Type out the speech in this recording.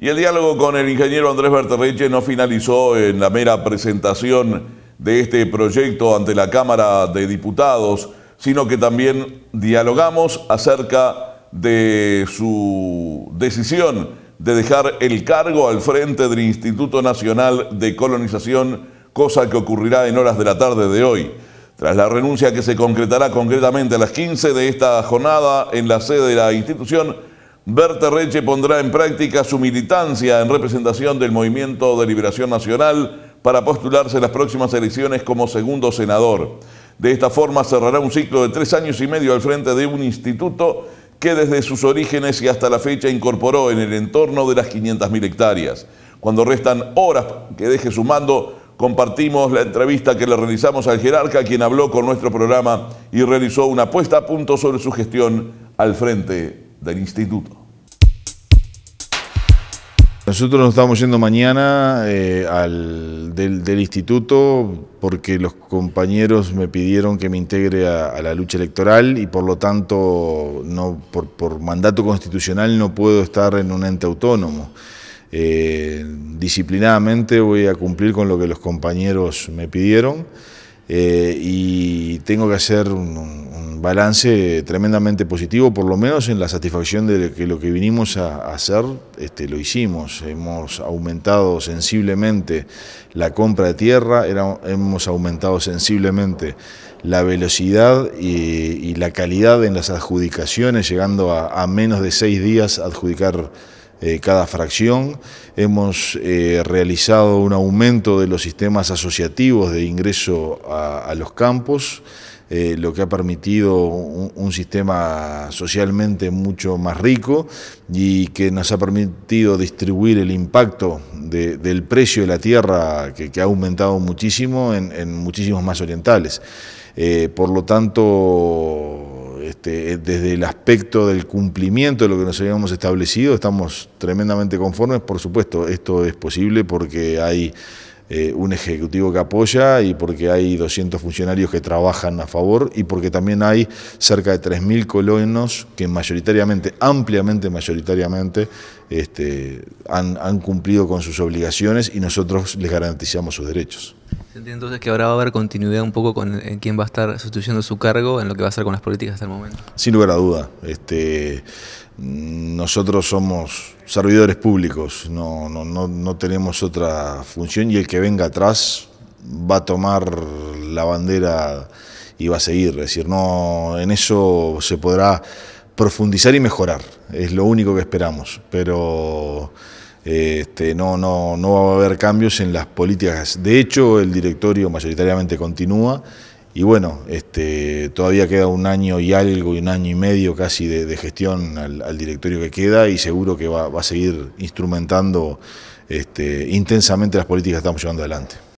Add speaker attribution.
Speaker 1: Y el diálogo con el ingeniero Andrés Berterreche no finalizó en la mera presentación de este proyecto ante la Cámara de Diputados, sino que también dialogamos acerca de su decisión de dejar el cargo al frente del Instituto Nacional de Colonización, cosa que ocurrirá en horas de la tarde de hoy. Tras la renuncia que se concretará concretamente a las 15 de esta jornada en la sede de la institución, Berta Reche pondrá en práctica su militancia en representación del Movimiento de Liberación Nacional para postularse en las próximas elecciones como segundo senador. De esta forma cerrará un ciclo de tres años y medio al frente de un instituto que desde sus orígenes y hasta la fecha incorporó en el entorno de las 500.000 hectáreas. Cuando restan horas que deje su mando, compartimos la entrevista que le realizamos al jerarca, quien habló con nuestro programa y realizó una puesta a punto sobre su gestión al frente del instituto.
Speaker 2: Nosotros nos estamos yendo mañana eh, al, del, instituto porque los compañeros me pidieron que me integre a, la lucha electoral y por lo tanto no, por, mandato constitucional no puedo estar en un ente autónomo. Eh, disciplinadamente voy a cumplir con lo que los compañeros me pidieron. Eh, y tengo que hacer un, balance tremendamente positivo, por lo menos en la satisfacción de que lo que vinimos a, hacer este, lo hicimos. Hemos aumentado sensiblemente la compra de tierra, hemos aumentado sensiblemente la velocidad y, la calidad en las adjudicaciones, llegando a, a menos de seis días adjudicar eh, cada fracción. Hemos eh, realizado un aumento de los sistemas asociativos de ingreso a, los campos, eh, lo que ha permitido un, sistema socialmente mucho más rico y que nos ha permitido distribuir el impacto del precio de la tierra que, ha aumentado muchísimo en, muchísimos más orientales. por lo tanto, este, desde el aspecto del cumplimiento de lo que nos habíamos establecido, estamos tremendamente conformes. Por supuesto, esto es posible porque hay eh, un ejecutivo que apoya y porque hay 200 funcionarios que trabajan a favor y porque también hay cerca de 3.000 colonos que mayoritariamente, ampliamente mayoritariamente, este, han, han cumplido con sus obligaciones y nosotros les garantizamos sus derechos.
Speaker 3: Se entiende entonces que ahora va a haber continuidad un poco con quién va a estar sustituyendo su cargo en lo que va a hacer con las políticas hasta el momento.
Speaker 2: Sin lugar a duda. Este, nosotros somos servidores públicos, no, no, no, no tenemos otra función y el que venga atrás va a tomar la bandera y va a seguir. Es decir, no, en eso se podrá profundizar y mejorar, es lo único que esperamos. Pero este, no, no, no va a haber cambios en las políticas. De hecho, el directorio mayoritariamente continúa y bueno, este, todavía queda un año y algo, y un año y medio casi de, gestión al, directorio que queda y seguro que va, a seguir instrumentando este, intensamente las políticas que estamos llevando adelante.